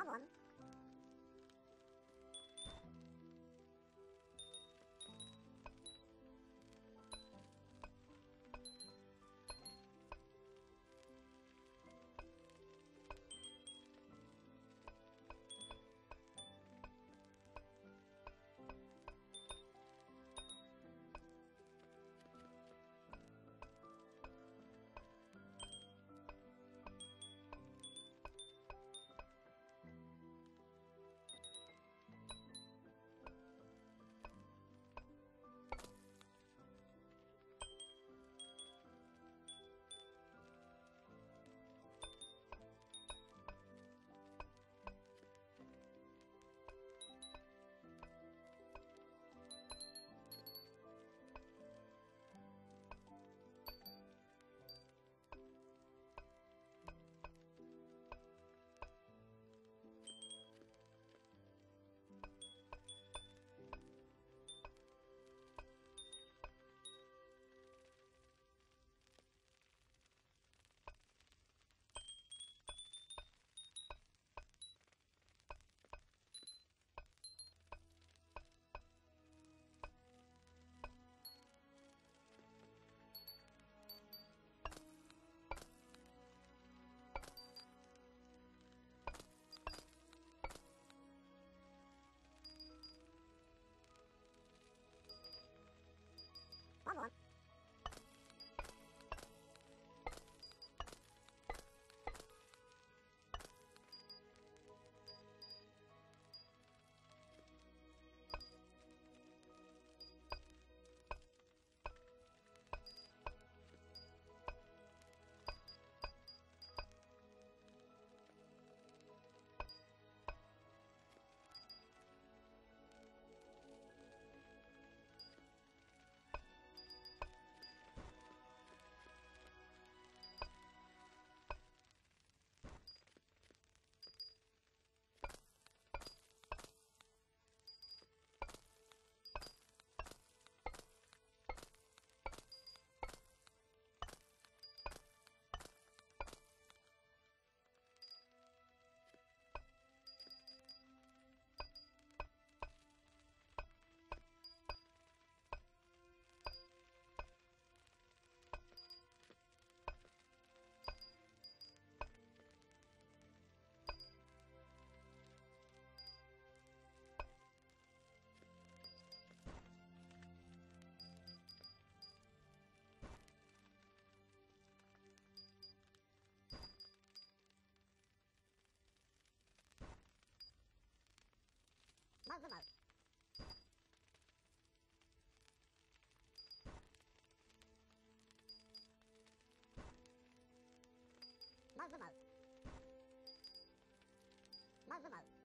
problem One more. まう。まずまう。まず。